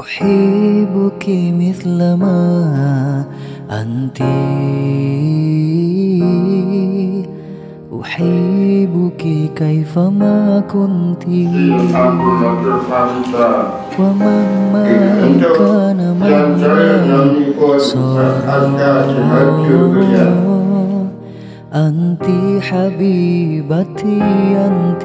أحبك مثل ما أنت. أحبك كيفما كنت. ومهما كان صار أنت حبيبتي أنت.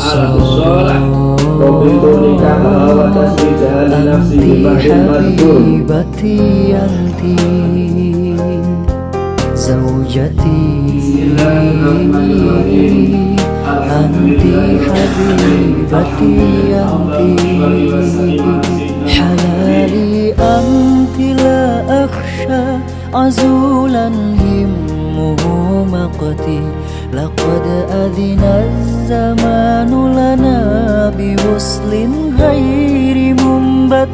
على الصالح وبدون كما وتسويتها لنفسه أنت فحل مذكور حبيبتي أنت زوجتي. أنت حبيبتي أنت حلالي أنت لا أخشى عزولا همه مقتي لقد أذن الزمان لنا بوصل غير منبت.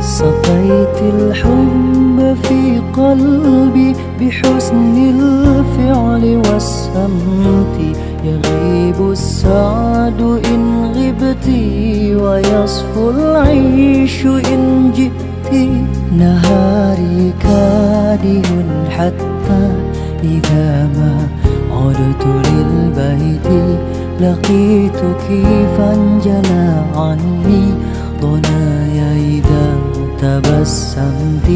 سقيت الحب في قلبي بحسن الفعل والسمت يغيب السعد إن غبت ويصفو العيش إن جئت. نهاري كاده حتى إذا ما عدت للبيت لقيتك فانجلى عني. ضنايا إذا تبسمت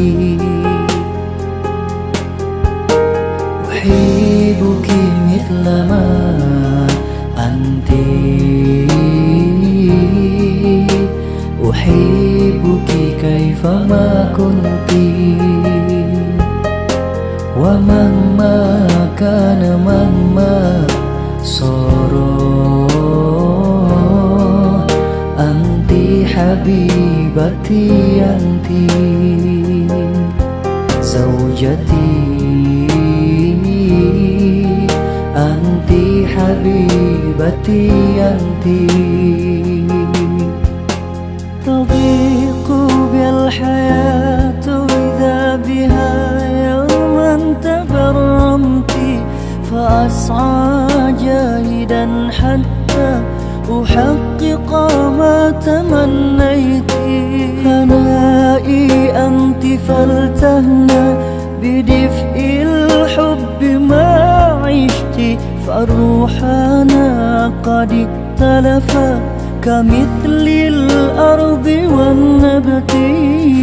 أحبك مثل ما أنت. أحبك كيفما كنت. ومهما كان مهما صار أنت حبيبتي أنت زوجتي أنت حبيبتي أنت تضيق بي أنت فلتهنى بدفء الحب ما عشت. فالروحانا قد اختلفا كمثل الأرض والنبت.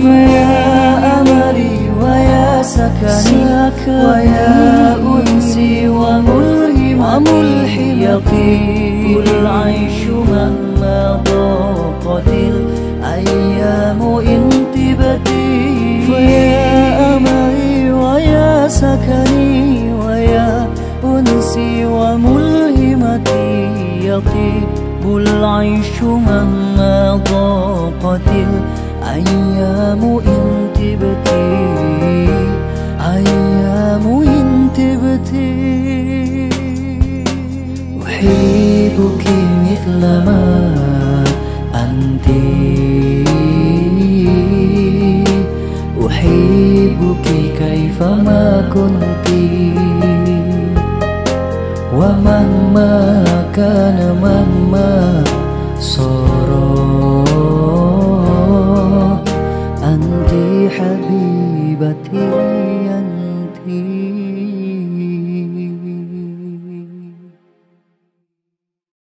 فيا أملي ويا سكني ويا أنسي وملهم وملهم يطيب العيش مهما ضاقت الأيام إن أنسي وملهمتي يطيب العيش مهما ضاقت الأيام إن تبتي أيام إن تبتي. أحبك مثل ما أنت. أحبك كيفما كنت. ومهما كان مهما صار أنت حبيبتي أنتِ